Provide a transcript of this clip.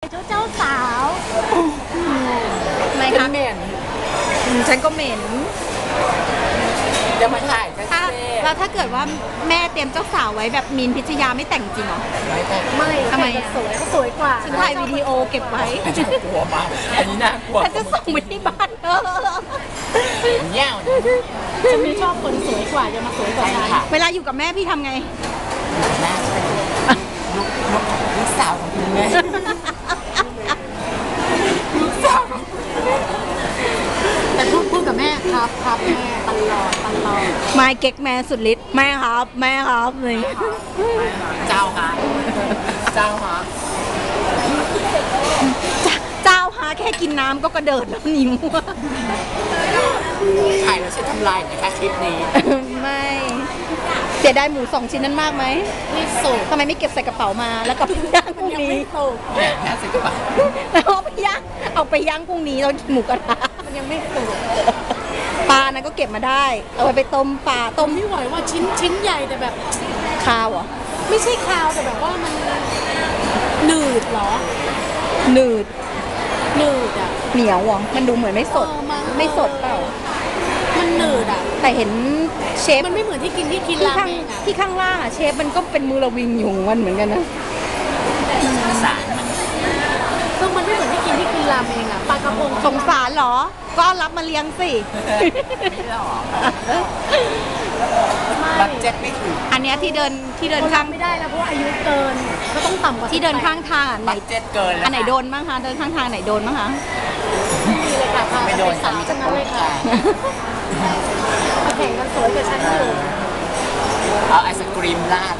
เจ้าเจ้าสาวทำไมคะเหม็นอืมฉันก็เหม็นจะมาถ่ายกันถ้าเซ่แล้วถ้าเกิดว่าแม่เตรียมเจ้าสาวไว้แบบมีนพิชยาไม่แต่งจริงเหรอ ไม่แต่ไม่ทำไมใครอะจะสวยเขาสวยกว่าฉันถ่ายวิดีโอเก็บไว้ฉันกลัวมากอันนี้น่ากลัวฉันจะส่งไปที่บ้านเออเงี้ยวฉันไม่ชอบคนสวยกว่าจะมาสวยกว่าใช่ฉันค่ะเวลาอยู่กับแม่พี่ทำไงแม่ลูกลูกลูกสาวของคุณแม่ลูกสาวของคุณแม่ แต่พูดพูดกับแม่ ครับครับแม่ตลอดตลอดไมเก๊กแม่สุดฤทธิ์แม่ครับแม่ครับอะไรอย่างเงี้ยเจ้าค่ะเจ้าค่ะเจ้าฮะแค่กินน้ำก็กระเดิดแล้วหนีมัวถ่ายแล้วใช้ทำลายนะคะคลิปนี้ไม่เสียดายหมูสองชิ้นนั้นมากไหมไม่สุกทำไมไม่เก็บใส่กระเป๋ามาแล้วก็ไปย่างพรุ่งนี้ไม่สุกแค่สิกว่าแล้วเอาไปย่างเอาไปย่างพรุ่งนี้เรากินหมูกระทะมันยังไม่สุกานั้นก็เก็บมาได้ เอาไปไปต้มปลาต้มไม่ไหวว่าชิ้นชิ้นใหญ่แต่แบบข้าวเหรอะไม่ใช่คาวแต่แบบว่ามันหนืดเหรอหนืดหนืดอะเหนียวอะมันดูเหมือนไม่สด เออมันไม่สดเปล่า มันหนืดอะแต่เห็นเชฟมันไม่เหมือนที่กินที่กินที่ราข้างเมงอะที่ข้างล่างอะเชฟมันก็เป็นมือระวิงอยู่ของมันเหมือนกันนะ สาร ราเมงอะปลากระพงสงสารเหรอ ก็เอารับมาเลี้ยงสิ ไม่หรอกบัตเจ็ตไม่ถึงอันเนี้ยที่เดินที่เดินคนข้างทำไม่ได้แล้วเพราะว่าอายุเกินก็ต้องต่ำกว่าที่เดินข้างทางอะไหนบัตเจ็ตเกินแล้วอันไหนโดนบ้างคะเดินข้างทางไหนโดนบ้างคะนี่เลยค่ะพาไม่โดนสาค่ะวมีทั้แต่งโปนั้นรเลยค่ะค่ะมาแข่งกันสวยกับฉันอยู่เอาไอศกรีมราดเลย